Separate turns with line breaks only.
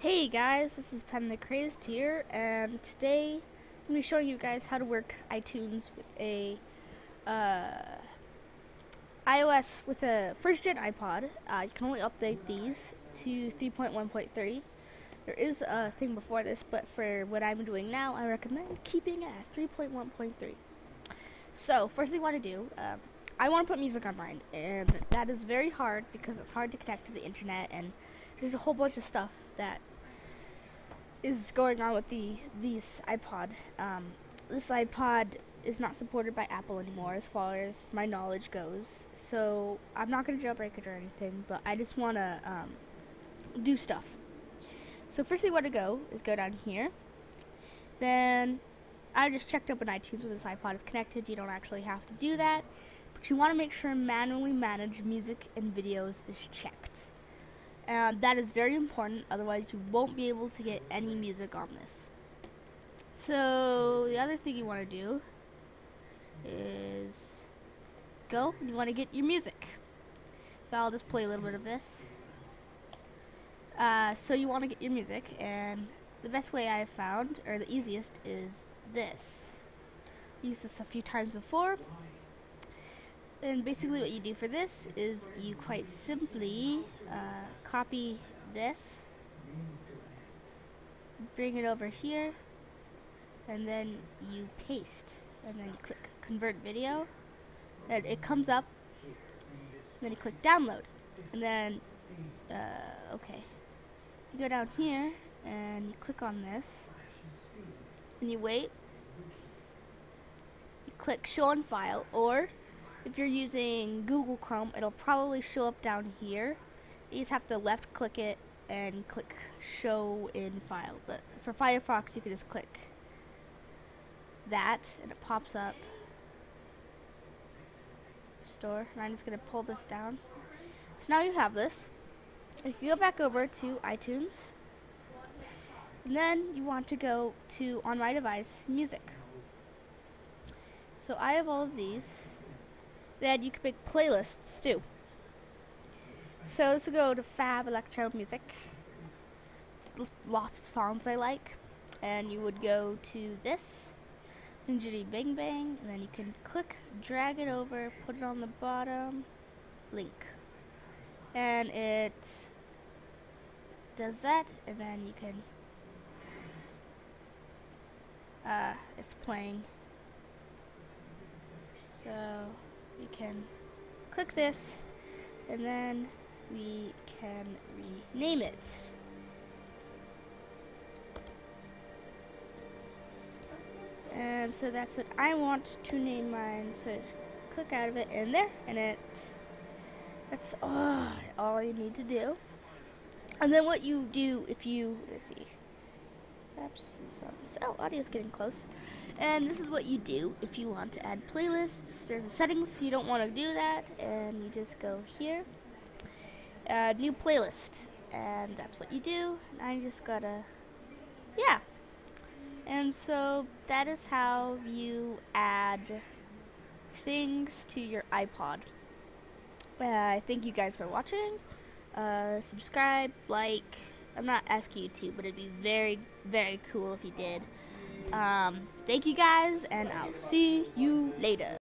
Hey guys, this is Penn the Crazed here, and today I'm going to be showing you guys how to work iTunes with a uh, iOS with a first gen iPod. Uh, you can only update these to 3.1.3. There is a thing before this, but for what I'm doing now, I recommend keeping it at 3.1.3. So, first thing I want to do, um, I want to put music on mine, and that is very hard because it's hard to connect to the internet and there's a whole bunch of stuff that is going on with the these iPod. Um, this iPod is not supported by Apple anymore, as far as my knowledge goes. So I'm not gonna jailbreak it or anything, but I just wanna um, do stuff. So first thing you want to go is go down here. Then I just checked up on iTunes with this iPod is connected. You don't actually have to do that, but you want to make sure manually manage music and videos is checked. And that is very important, otherwise you won't be able to get any music on this. So the other thing you want to do is go and you want to get your music. So I'll just play a little bit of this. Uh, so you want to get your music, and the best way I've found, or the easiest, is this. Used this a few times before. And basically what you do for this is you quite simply uh, copy this, bring it over here, and then you paste, and then you click convert video, and it comes up, then you click download, and then, uh, okay, you go down here, and you click on this, and you wait, you click show on file, or if you're using Google Chrome, it'll probably show up down here. You just have to left click it and click show in file. But for Firefox, you can just click that and it pops up. Store. And I'm just going to pull this down. So now you have this. If you go back over to iTunes, and then you want to go to on my device music. So I have all of these. Then you can make playlists too. So let's go to Fab Electro Music. Lots of songs I like. And you would go to this, Ninja Bang Bang, and then you can click, drag it over, put it on the bottom, link. And it does that, and then you can, uh, it's playing. So you can click this and then we can rename it. And so that's what I want to name mine. So just click out of it in there and it that's oh, all you need to do. And then what you do if you let's see. Oops, so oh, audio's getting close. And this is what you do if you want to add playlists. There's a settings, so you don't want to do that, and you just go here, add new playlist, and that's what you do. And I just gotta, yeah. And so that is how you add things to your iPod. Uh, thank you guys for watching. Uh, subscribe, like. I'm not asking you to, but it'd be very, very cool if you did. Um, thank you guys, and I'll see you later.